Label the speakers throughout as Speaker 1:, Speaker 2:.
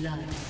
Speaker 1: blood.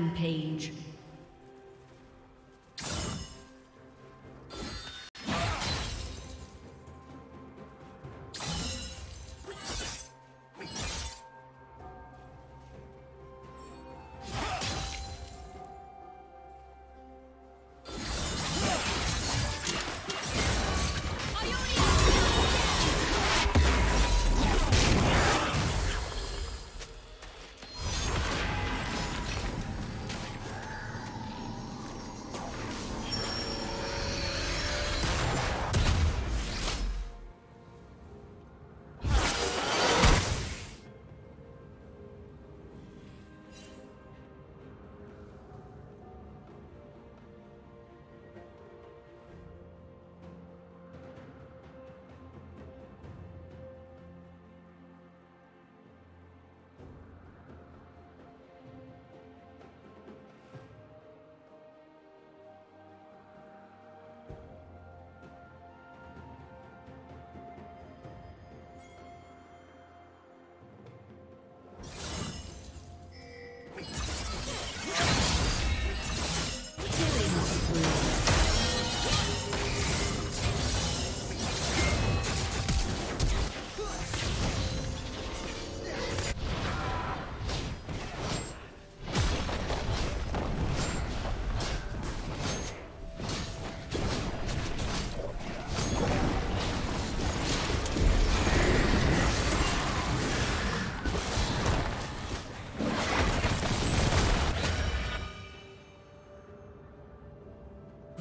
Speaker 1: Rampage.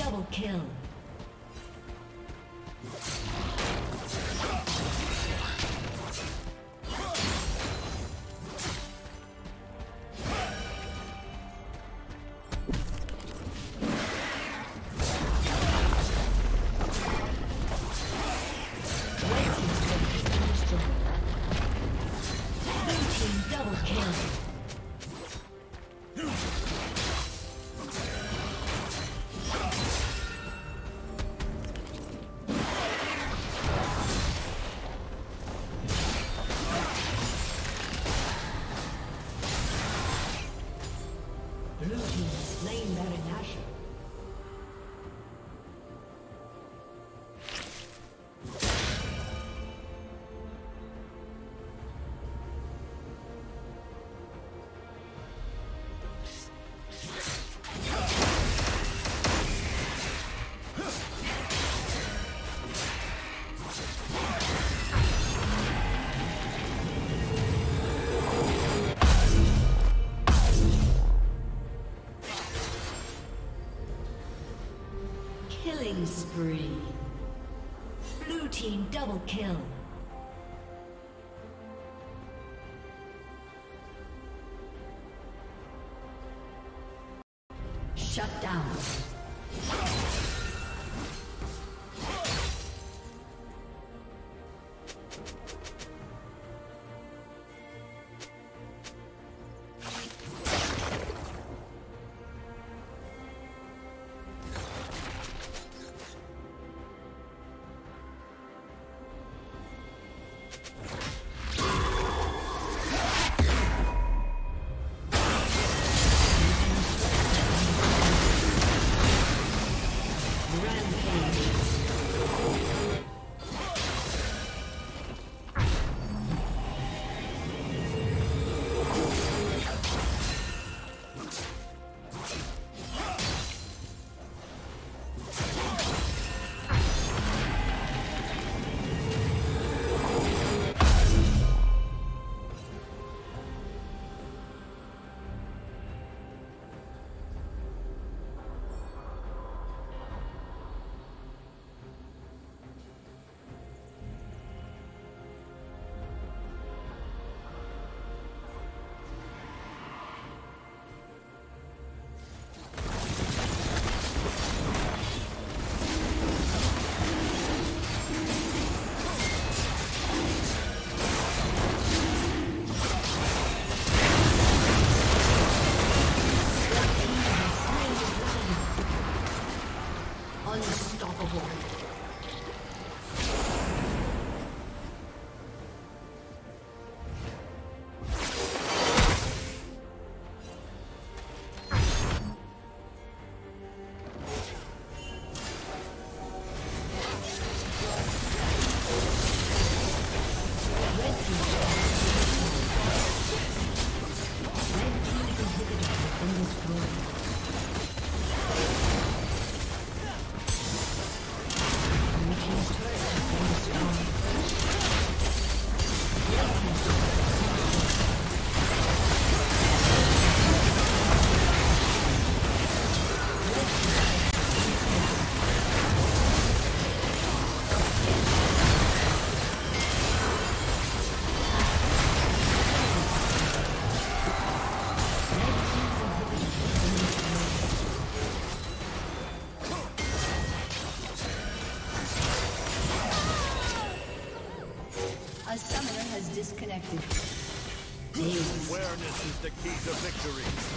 Speaker 1: Double kill. Double kill.
Speaker 2: overwhelmed. The key to victory.